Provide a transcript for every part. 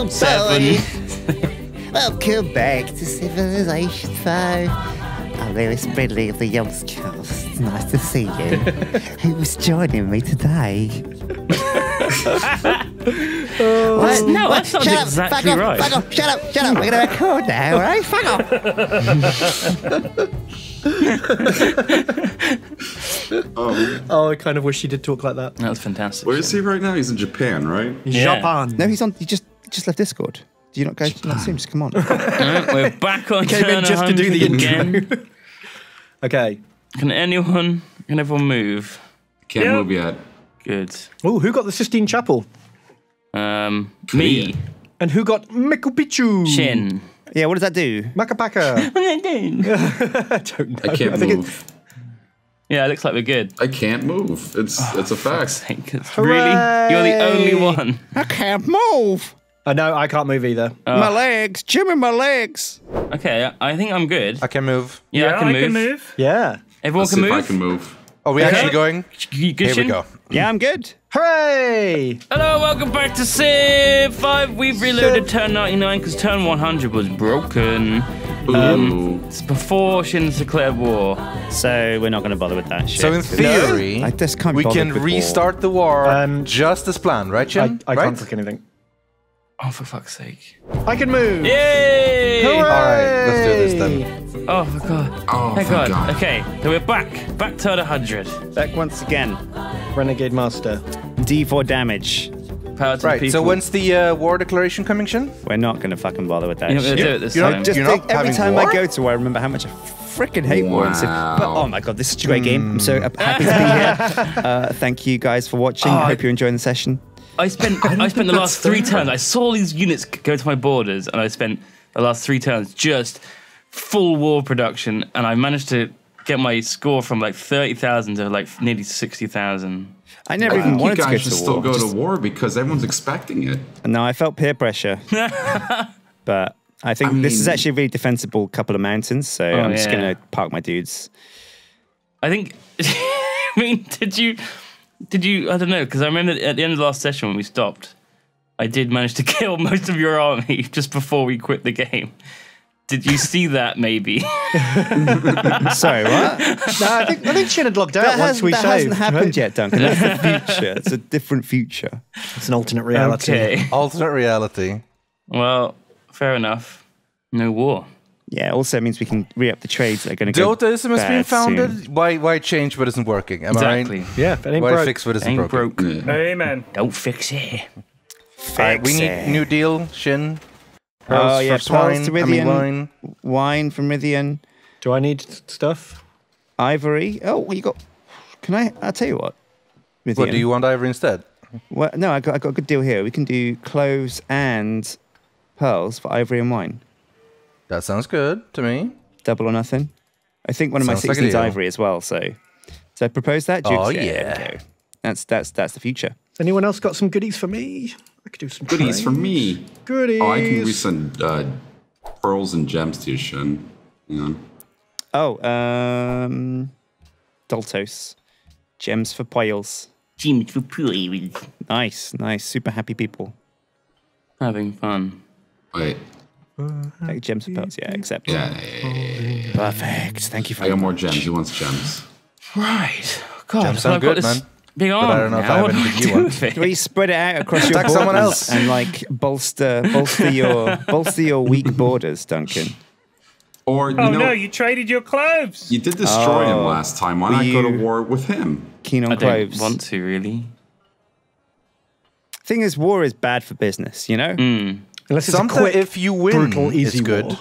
Oh, Seven. boy. Welcome back to Civilization 5. I'm Lewis Brindley of the Yogscast. It's nice to see you. Who's joining me today? what? no, that's not shut exactly fuck off, right. Fuck off, shut up, shut up. We're going to record now, all right? Fuck off. Um, oh, I kind of wish he did talk like that. That was fantastic. Where is he right now? He's in Japan, right? Yeah. Japan. No, he's on. He just he just left Discord. Do you not go? Not soon. Just come on. Alright, we're back on Came in just to do the 100 intro. Okay. Can anyone, can everyone move? Can't Yeah. move yet. Good. Oh, who got the Sistine Chapel? Um, me, And who got Machu Picchu? Sjin. yeah. What does that do? Makapaka. I don't know. I can't think move. Yeah, it looks like we're good. I can't move. It's it's a fact. Thank- it's really? You're the only one. I can't move. I know, I can't move either. My legs, Jimmy, my legs. Okay, I think I'm good. I can move. Yeah, I can move. move. Yeah. Everyone Let's can see if move. I can move. Are we Okay. actually going? Good, Here we go. Yeah, I'm good. Hooray! Hello, welcome back to Civ 5. We've reloaded turn 99 because turn 100 was broken. Ooh. It's before Sjin's declared war. So we're not going to bother with that shit. So in theory, I just can't we can with war. restart the war Um, just as planned, right, I, Jim? I right? can't click anything. Oh, for fuck's sake. I can move. Yay! Hooray! All right, let's do this then. Oh, my God. Oh, Thank thank God. God. Okay, so we're back. Back to the 100. Back once again. Renegade Master. D4 damage. Power to Right. people. So when's the uh, war declaration coming, Sjin? We're not going to fucking bother with that You're not going to do it this you're not- time. Just You're think not every time war? I go to war, I remember how much I freaking hate war. And so, but oh my god, this is a great game. I'm so happy to be here. Uh, thank you guys for watching. Oh, I I- hope you're enjoying the session. I spent I spent the last three turns. I saw these units go to my borders, and I spent the last three turns just full war production, and I managed to get my score from like thirty thousand to like nearly sixty thousand. I never I even think you wanted to go guys should to still war. go Just- to war because everyone's expecting it. And no, I felt peer pressure. but I think I this is actually a really defensible couple of mountains, so oh, I'm just going to park my dudes. I think. I mean, did you? Did you? I don't know because I remember at the end of the last session when we stopped, I did manage to kill most of your army just before we quit the game. Did you see that? Maybe. Sorry, what? No, I think, I think Sjin had logged out that once hasn't, we that saved. hasn't happened right? yet, Duncan. That's the future. It's a different future. It's an alternate reality. okay. Alternate reality. Well, fair enough. No war. Yeah, also means we can re up the trades that are going to go. Dotaism has been bad soon. founded. Why why change what isn't working? Am Exactly. I right? Yeah, if it ain't Why broke. fix what isn't Ain't broken? broke. Amen. Don't fix it. All right, we need it. New Deal, Sjin. Oh, Pearls yeah, for swine. pearls to I mean wine. Wine from Rythian. Do I need stuff? Ivory. Oh, well, you got. Can I? I'll tell you what. Rythian. What do you want ivory instead? Well, no, I got, I got a good deal here. We can do cloves and pearls for ivory and wine. That sounds good to me. Double or nothing. I think one of my Sounds like a 16's deal. ivory as well. So, so I propose that. Dukes? Oh, there we yeah. That's that's that's the future. Anyone else got some goodies for me? I could do some Goodies for me. Goodies. Oh, I can resend uh, pearls and gems to you, Sjin. Hang on. Oh, um, Daltos, gems for poils. Gems for pooey. Nice, nice. Super happy people. Having fun. Wait. Like gems for pearls. Yeah, accept. Yeah, yeah, yeah, yeah. Perfect. Thank you for I got more much. gems. He wants gems? Right. God, Gems so sound good, man. Big arm. I don't know if now. I have What do anything you do want. with it? Do we spread it out across your Attack borders someone else. and like bolster bolster your bolster your weak borders, Duncan? Or you Oh know, no, you traded your clothes. you did destroy him Oh. last time. Why Were not go to war with him? Keen on I don't cloves. want to really. Thing is, war is bad for business. You know. Mm. Unless it's Something a quick, if you win brutal, easy is good. war.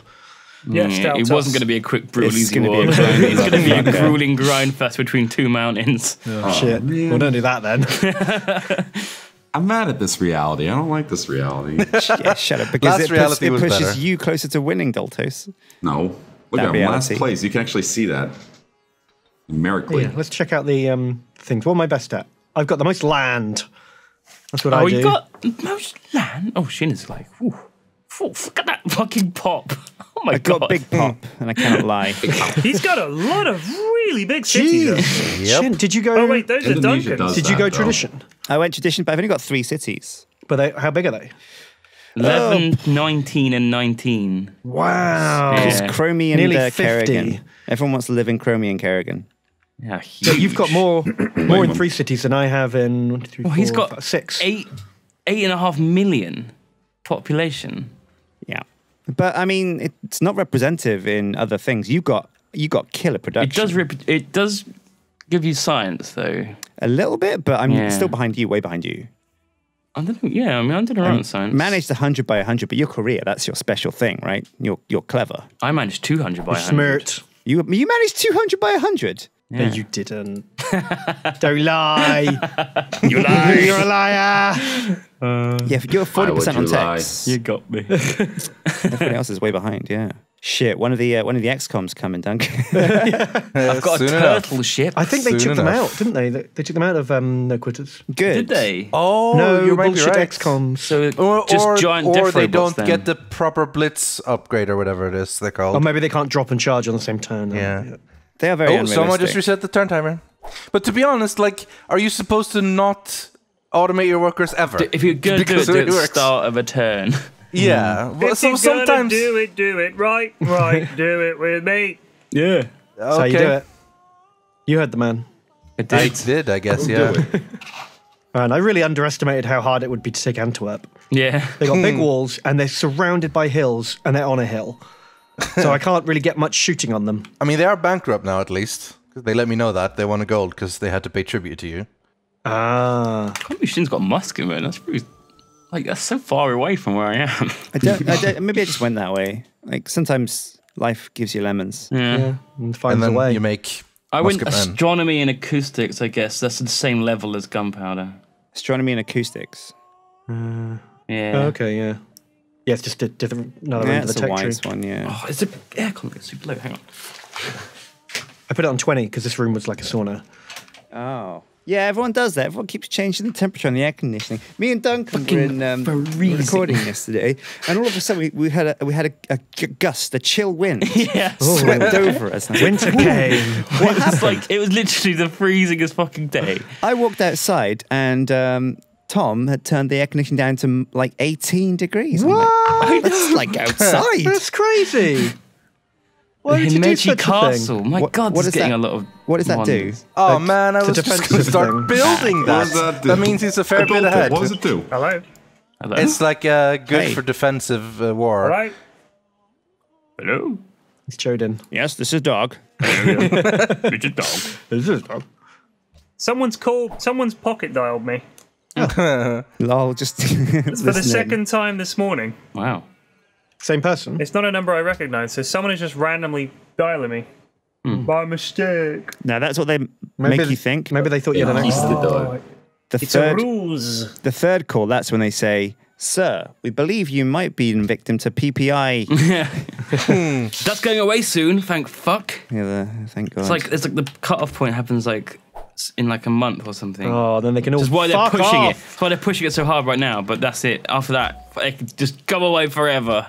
Yeah, Yeah, shout it wasn't going to be a quick, brutal, It's easy gonna war. be a grind it's going to be a grueling grind fest between two mountains. Oh, shit. man. Well, don't do that then. I'm mad at this reality. I don't like this reality. yeah, shut up. Because Last it, puts, reality it pushes better. you closer to winning, Daltos. no. Look at him, last place. You can actually see that numerically. yeah, let's check out the um, things. What am I best at? I've got the most land. That's what Oh, I we you got most land. Oh, Sjin is like, whew. Phew, look at that fucking pop. Oh my I god. got big pop, and I cannot lie. He's got a lot of really big cities. Jeez. Yep. Sjin, did you go? Oh wait, those are Indonesia Duncan's. does did you that, go though. tradition? I went tradition, but I've only got three cities. But they, how big are they? 11, 19, and 19. Wow. Yeah. It's Chromie and Nearly uh, 50. Kerrigan. Everyone wants to live in Chromie and Kerrigan. Yeah, huge. So you've got more more in three cities than I have in one, two, three, well, he he's got five, six, eight, eight and a half million population. Yeah, but I mean, it's not representative in other things. You got you got killer production. It does rep- it does give you science though. A little bit, but I'm yeah. still behind you, way behind you. I don't, yeah, I mean, I did around science. Managed 100 by 100, but your career, that's your special thing, right? You're, you're clever. I managed 200 by 100. Smart. You, you managed 200 by 100? Yeah. No, you didn't. Don't lie. you lie. You're a liar. Uh, yeah, you're forty percent you on text. Lie? You got me. Everybody else is way behind. Yeah. Shit, one of the uh, one of the XComs coming, Duncan. yeah. Uh, I've got Soon a turtle enough. ship. I think they Soon took enough. them out, didn't they? They took them out of um, No Quitters. Good. Did they? Oh, no, you're bullshit right. XComs. So or, just or, giant or they don't then. get the proper Blitz upgrade or whatever it is they call. Or maybe they can't drop and charge on the same turn. Yeah. yeah. They are very oh, someone just reset the turn timer. But to be honest, like, are you supposed to not automate your workers ever? If you're gonna do it, do it at it the start of a turn. Yeah. Well, If so you're sometimes. do it, do it right, right. do it with me. Yeah. That's how you do it. You heard the man. It I did. did, I guess, yeah. And I really underestimated how hard it would be to take Antwerp. Yeah. They got big hmm. walls and they're surrounded by hills and they're on a hill. So I can't really get much shooting on them. I mean, they are bankrupt now, at least. They let me know that. They won a gold because they had to pay tribute to you. Ah. can't believe Sjin's got musket, man. That's pretty. Like that's so far away from where I am. I don't, I don't. Maybe I just went that way. Like sometimes life gives you lemons. Yeah. Yeah. And finds And then a way. you make. I went musket astronomy and acoustics. I guess that's the same level as gunpowder. Astronomy and acoustics. Yeah. Oh, okay, yeah. Yeah, it's just a different, another Yeah, end of the a tech tree. wise one. Yeah. Oh, it's a aircon gets super low. Hang on. I put it on 20 because this room was like a sauna. Oh. Yeah, everyone does that. Everyone keeps changing the temperature on the air conditioning. Me and Duncan were in um, recording yesterday, and all of a sudden we, we had a we had a, a g- gust, a chill wind Yeah. swept over us. Was like, Winter came. What happened? like it was literally the freezingest fucking day. I walked outside, and um, Tom had turned the air conditioning down to like 18 degrees. I'm like, What? That's like outside. That's crazy. Why would you do Himeji such a Castle. thing? My What- God, what this is does getting that- a lot of. what does that do? Oh, Like, man, I it's was just going to start thing. building What that. does that do? That means he's a fair bit ahead. What does it do? Hello. Hello. It's like uh, good Hey. for defensive uh, war. All right. Hello. It's Chodin. Yes, this is dog. It's a dog. This is dog. Someone's called. Someone's pocket dialed me Lol, just for the second time this morning. Wow. Same person. It's not a number I recognize, so someone is just randomly dialing me. Hmm. By mistake. Now that's what they Maybe- make you think. Maybe they thought you had an He's accent. the. The It's a third, ruse. the third call. That's when they say, "Sir, we believe you might be in victim to PPI." That's going away soon. Thank fuck. yeah, the, thank God. It's like it's like the cutoff point happens like s- in like a month or something. Oh, then they can all That's why they're fuck pushing it. That's why they're pushing it so hard right now. But that's it. After that, it could just go away forever.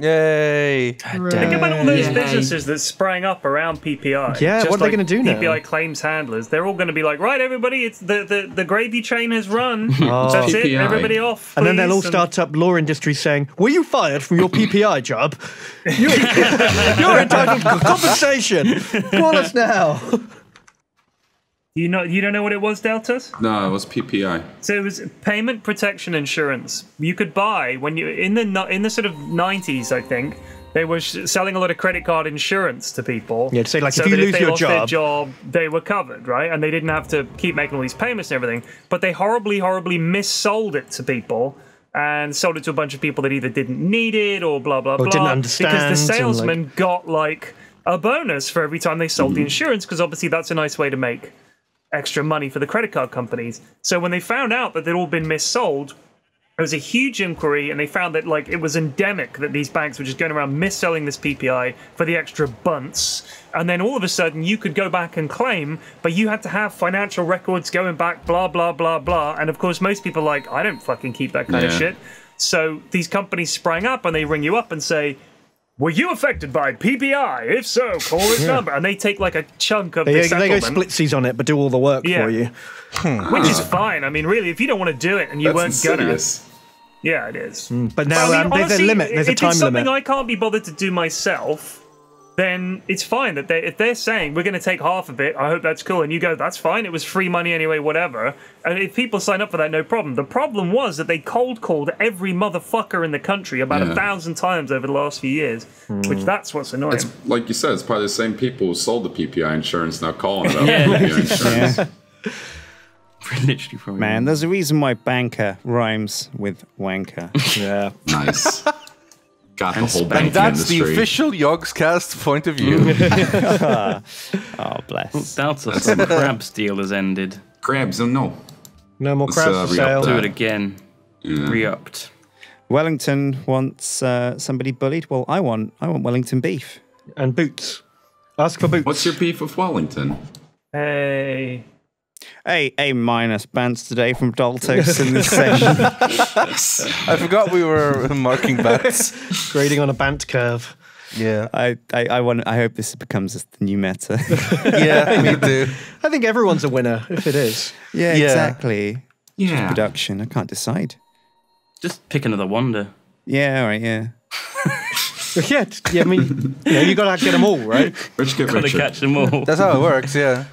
Yay. Think about all those Yeah. businesses that sprang up around PPI. Yeah, Just what are they gonna do now? PPI claims handlers. They're all going to be like, right, everybody, it's the, the, the gravy train has run. Oh. That's it. Everybody off. And then they'll all start up law industries saying, Were you fired from your PPI job? You're, you're entitled to compensation. Call us now. You know, you don't know what it was, Daltos? No, it was PPI. So it was payment protection insurance. You could buy when you in the in the sort of nineties, I think. They were selling a lot of credit card insurance to people. Yeah, to say, like, so if you that lose they your lost their job- job, they were covered, right? And they didn't have to keep making all these payments and everything. But they horribly, horribly missold it to people and sold it to a bunch of people that either didn't need it or blah blah blah. Or didn't understand Because the and, salesman got like a bonus for every time they sold the insurance, because obviously that's a nice way to make extra money for the credit card companies. So when they found out that they'd all been missold, there was a huge inquiry, and they found that like it was endemic that these banks were just going around mis-selling this PPI for the extra bunts. And then all of a sudden, you could go back and claim, but you had to have financial records going back, blah blah blah blah. And of course, most people are like, I don't fucking keep that kind of shit. So these companies sprang up, and they ring you up and say. Were you affected by PPI? If so, call this number. And they take like a chunk of They, the they go settlement. splitsies on it, but do all the work Yeah. for you. Which is fine. I mean, really, if you don't want to do it and you That's weren't gonna. Yeah, it is. But now I mean, um, there's a limit. There's a if time it's something limit. I can't be bothered to do myself, then it's fine. That they, if they're saying we're going to take half of it, I hope that's cool. And you go, that's fine. It was free money anyway, whatever. And if people sign up for that, no problem. The problem was that they cold called every motherfucker in the country about a thousand times over the last few years, which hmm. that's what's annoying. It's like you said, it's probably the same people who sold the PPI insurance now calling about Yeah. PPI insurance. Literally probably. Man, there's a reason why banker rhymes with wanker. yeah. Nice. Got the And whole spank. banking And that's the official Yogscast point of view. Oh, bless. That's us some crabs deal has ended. Crabs, oh no. No more Let's, crabs uh, for sale. Do it again. Yeah. Re-upped. Wellington wants uh, somebody bullied. Well, I want I want Wellington beef. And boots. Ask for boots. What's your beef with Wellington? hey. A A minus bands today from Daltos in this session. I forgot we were marking bets. Grading on a bant curve. Yeah. I, I I want I hope this becomes the new meta. Yeah, me too. I think everyone's a winner if it is. yeah, Yeah. exactly. Yeah. Production. I can't decide. Just pick another wonder. Yeah, all right, yeah. yeah, yeah. I mean, you know, you gotta get them all right. Rich get Gotta richer. catch them all. That's how it works, yeah.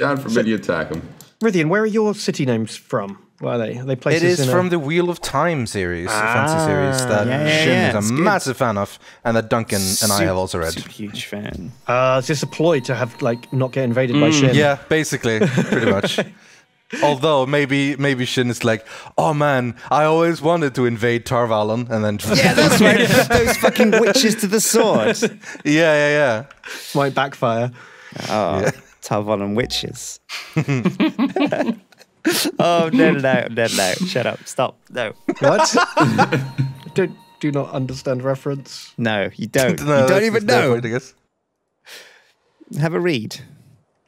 God forbid you attack him. Rythian, where are your city names from? Where are they? Are they It places It is in from a... the Wheel of Time series, the fantasy series that yeah, yeah, Sjin yeah, is a good. massive fan of, and that Duncan and I have also read. Super huge fan. Uh, is this a ploy to have like not get invaded by Sjin? Yeah, basically, pretty much. Although maybe maybe Sjin is like, oh man, I always wanted to invade Tar Valon, and then Yeah, that's right. Those fucking witches to the sword. yeah, yeah, yeah. might backfire. Oh, Tar Valon and witches. oh no, no, no, no, no! Shut up! Stop! No, What? don't do not understand reference. no, you don't. No, you don't even that's no know. point, Have a read.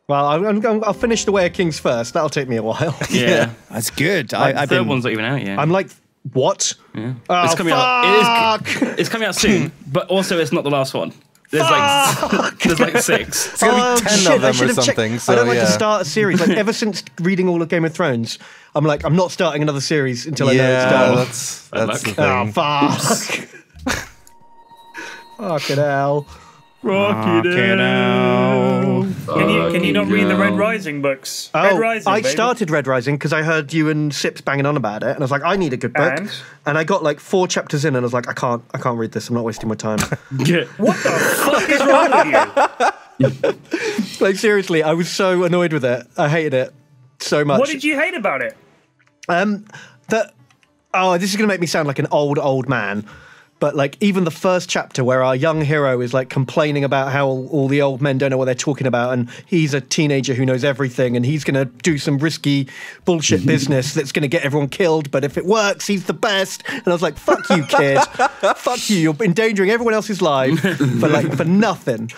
Well, I'm, I'm, I'll finish the Way of Kings first. That'll take me a while. Yeah. That's good. Like, I, I've the third been. one's not even out yet. I'm like, what? yeah. Oh, it's coming out. It is, it's coming out soon, but also it's not the last one. There's like there's like six. It's gonna Oh, be ten shit, of them or have checked- something. So I don't like yeah. to start a series. Like ever since reading all of Game of Thrones, I'm like, I'm not starting another series until I know it's done. that's that's the luck. Oh fuck! Fucking hell! Rocket Fucking hell. Can you can you not read the Red Rising books? Red Oh, Rising. I baby. started Red Rising because I heard you and Sips banging on about it, and I was like, I need a good book. And? I got like four chapters in, and I was like, I can't, I can't read this. I'm not wasting my time. Yeah. What the fuck is wrong with you? like seriously, I was so annoyed with it. I hated it so much. What did you hate about it? Um, that oh, this is gonna make me sound like an old old man, but like even the first chapter where our young hero is like complaining about how all the old men don't know what they're talking about, and he's a teenager who knows everything, and he's gonna do some risky bullshit business that's gonna get everyone killed, but if it works, he's the best. And I was like, fuck you, kid, fuck you, you're endangering everyone else's life for like for nothing.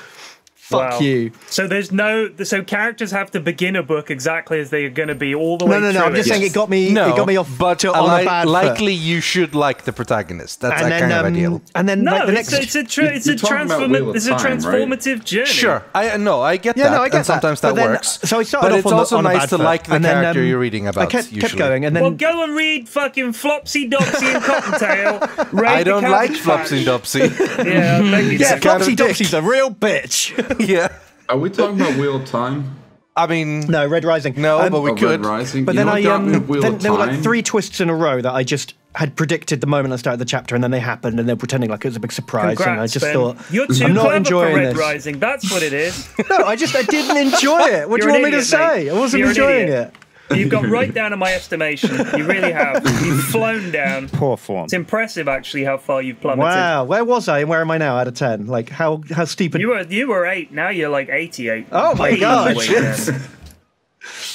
Fuck Wow. you. So there's no. So characters have to begin a book exactly as they are going to be all the way through No, no, no. I'm just it. saying it got me. No, it got me off but to, a on li- a bad foot. likely you should like the protagonist. That's and that then, kind of um, ideal. and then No, like the it's, next. a, it's a tra- it's a You're talking transform- of it's a Time, right? transformative journey. Sure, I no, I get Yeah, that. no, I get and sometimes that. that, But then- works. so I started but off it's on the- also on nice to foot. like the And then, character um, you're reading about. I kept, kept going, and then Well, go and read fucking Flopsy Dopsy and Cottontail. I don't like Flopsy Patch. Dopsy. Yeah, maybe yeah, so. kind of Flopsy dick. Dopsy's a real bitch. yeah, Are we talking about Wheel of Time? I mean, no, Red Rising. no, Um, but we Oh, could. Red Rising? But You then I um, then there were like three twists in a row that I just had predicted the moment I started the chapter, and then they happened, and they're pretending like it was a big surprise, and I just Ben. thought You're too I'm not enjoying for Red this. Rising. That's what it is. No, I just I didn't enjoy it. What do You're you an want me to idiot, say? mate. I wasn't You're enjoying it. You've got right down in my estimation. You really have. You've flown down. Poor form. It's impressive, actually, how far you've plummeted. Wow, where was I and where am I now out of ten? Like how how steep? A, You were you were eight. Now you're like eighty-eight. Oh my God, way shit. down.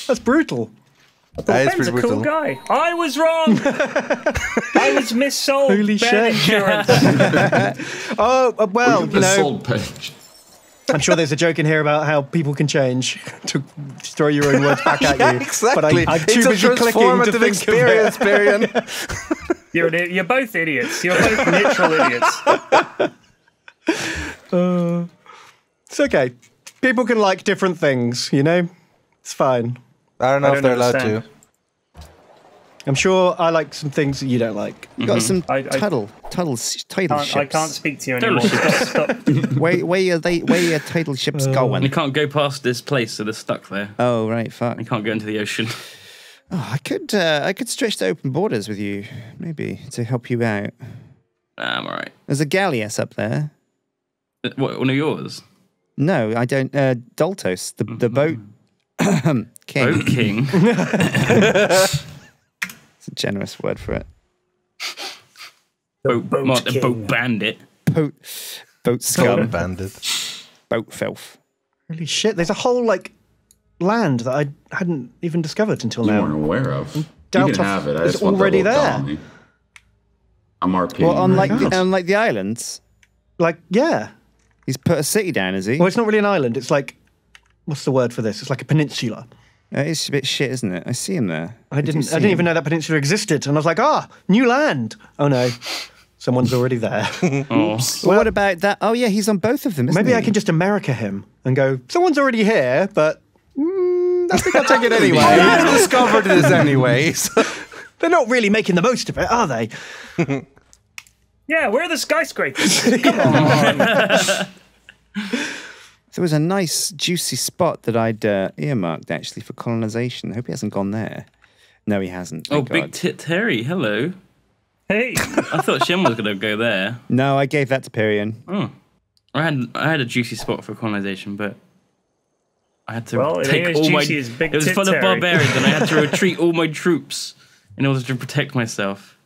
that's brutal. That is Ben's a cool brutal. guy. I was wrong. I was missold. Holy Ben shit. Oh uh, well, you know, sold page. I'm sure there's a joke in here about how people can change to throw your own words back at Yeah, you. exactly. But I, I'm too it's a busy clicking to transformative think experience, of it. Barian. You're an, you're both idiots. You're both literal idiots. Uh, it's okay. People can like different things, you know. It's fine. I don't know I if don't they're allowed to. I'm sure I like some things that you don't like. You got some I- I- title, title, title Can't- ships. I can't speak to you anymore. Stop, stop. Where, where are they? Where are your turtle ships You going? You can't go past this place, so they're stuck there. Oh right, fuck. You can't go into the ocean. Oh, I could, uh, I could stretch the open borders with you, maybe to help you out. Nah, I'm alright. There's a galleass up there. Uh, What, one of yours? No, I don't. Uh, Daltos, the the boat king. Boat King. It's a generous word for it. Boat, Boat Mark the King. Boat Bandit. Boat, boat scum, Bandit. boat filth. Holy shit! There's a whole like land that I hadn't even discovered until You now. You weren't aware of. Mm-hmm. You Delta can have it. I is just want the already there. I'm RP. Well, unlike God. the, unlike the islands, Like, yeah. he's put a city down, is he? Well, it's not really an island. It's like, what's the word for this? It's like a peninsula. Uh, it's a bit shit, isn't it? I see him there. I didn't. see I didn't him. even know that peninsula existed, and I was like, ah, new land. Oh no, someone's already there. Oh. Well, what about that? Oh yeah, he's on both of them. Isn't Maybe he? I can just America him and go. Someone's already here, but mm, I think I'll take it anyway. I discovered this anyways. They're not really making the most of it, are they? Yeah, where are the skyscrapers? There was a nice juicy spot that I'd uh, earmarked actually for colonization. I hope he hasn't gone there. No, he hasn't. Oh, thank Big God. Tit Terry, hello. hey, I thought Sjin was going to go there. No, I gave that to Pyrion. Oh. I had I had a juicy spot for colonization, but I had to Well, it take as all my. juicy as Big it was Tit full of Terry. barbarians, and I had to retreat all my troops in order to protect myself.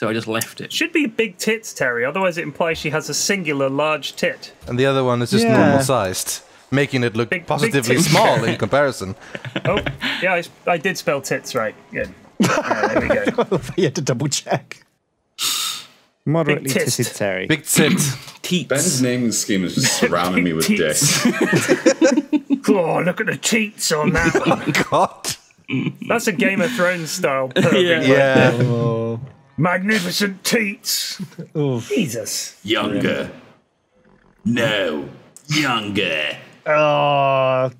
So I just left it. should be big tits, Terry. Otherwise, it implies she has a singular large tit. and the other one is just Yeah. normal sized, making it look Big- big positively tits. small in comparison. Oh, yeah, I did spell tits right. Good. Yeah, there we go. you had to double check. Moderately Big tist. titted Terry. Big tit. Teats. Ben's naming scheme is just surrounding me with dicks. Oh, look at the teats on that oh, one. God. That's a Game of Thrones style. perving Yeah. right Yeah. there. Magnificent teats. Jesus. Younger. No. Younger. Oh,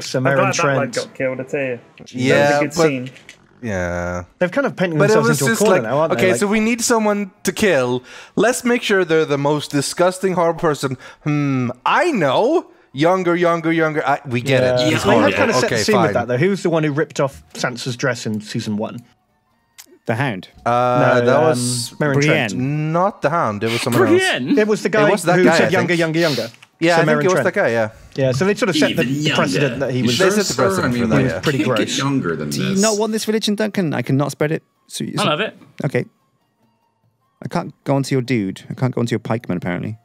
Sir I'm Meryn glad that lad Trent. got killed, I tell you. Yeah, that was a good but scene. yeah. They've kind of painted But it themselves was into a just corner like, now, aren't okay, they? Like, so we need someone to kill. Let's make sure they're the most disgusting, horrible person. Hmm, I know. Younger, younger, younger. I, we get yeah. it. Yeah. So they had kind of set Okay, the scene fine. with that, though. Who's the one who ripped off Sansa's dress in season one? The Hound. Uh, No, that um, was Meryn Trent. Brienne. not the Hound. It was someone else. Brienne? It was the guy was that who guy, said younger, younger, younger. Yeah, Sir I think it was Trent. that guy. Yeah. Yeah, so they sort of set the, Even the younger. precedent that he was. sure, They set the sir? precedent I mean, for that, we yeah. can't Pretty get gross. younger than Do you not want this religion, Duncan? I cannot spread it. So, I love it. Okay. I can't go onto your dude. I can't go onto your pikeman, apparently.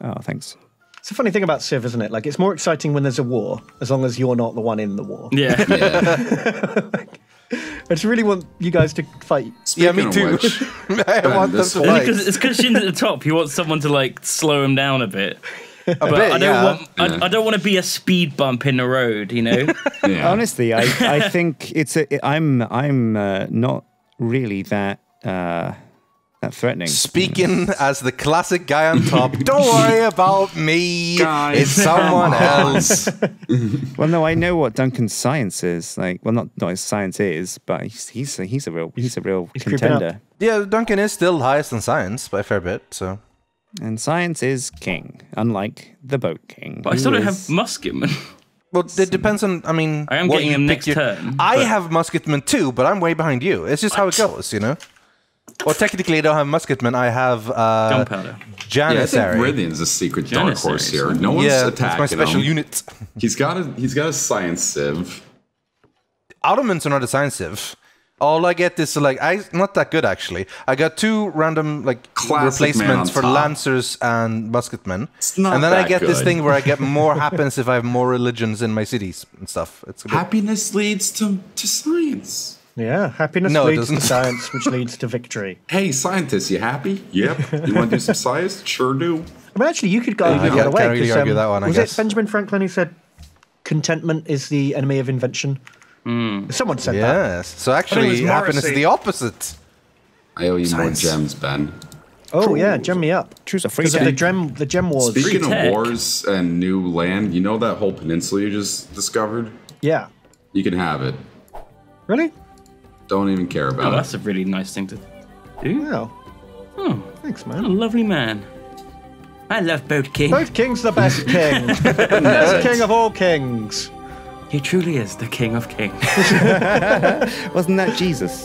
Oh, thanks. It's a funny thing about Civ, isn't it? Like, it's more exciting when there's a war, as long as you're not the one in the war. Yeah. I just really want you guys to fight. Yeah, me too. which, I want them to fight. Because it's because Sjin's at the top. He wants someone to like slow him down a bit. A But bit, I don't yeah. want. Yeah. I, I don't want to be a speed bump in the road. You know. yeah. Honestly, I, I think it's I'm. I'm uh, not really that uh, that threatening. Speaking hmm. as the classic guy on top, don't worry about me. Guys, it's someone else. Well, no, I know what Duncan's science is. Like, well, not not his science is, but he's he's a, he's a real he's a real creeping up. contender. Yeah, Duncan is still highest in science by a fair bit. So And science is king, unlike the boat king. But I still don't is- have musketman. Well, it depends on. I mean, I am what getting you him pick next turn, I but- have musketman too, but I'm way behind you. It's just how it goes, you know. Well, technically, I don't have musketman. I have uh, Gunpowder. Yeah, I think janissary. Rythian's a secret dark Janissary, horse here. No one's yeah, that's attacking my special him. unit. He's got a he's got a science civ. Ottomans are not decisive. All I get is like I not that good actually. I got two random like Classic replacements for top. lancers and musketmen, It's not and then I that get this thing where I get more happens if I have more religions in my cities and stuff. It's a bit, Happiness leads to to science. Yeah, happiness No, leads to science, which leads to victory. Hey, scientists, you happy? Yep. You want to do some science? Sure do. I mean, actually, you could go I the can't- other way. can't really 'cause, argue um, that one, I was guess. it Benjamin Franklin who said contentment is the enemy of invention? Hmm. Someone said that. yes. So actually, was happiness is the opposite. I owe you Science. more gems, Ben. Oh yeah, gem me up. Choose a free Because of the gem, the gem wars. Speaking Free of wars and new land, you know that whole peninsula you just discovered? Yeah. You can have it. Really? Don't even care Oh, about it. that's a really nice thing to do. Wow. Oh, hmm. Thanks, what a lovely man. I love Boat King. Boat King's the best king. best king of all kings. He truly is the king of kings. Wasn't that Jesus?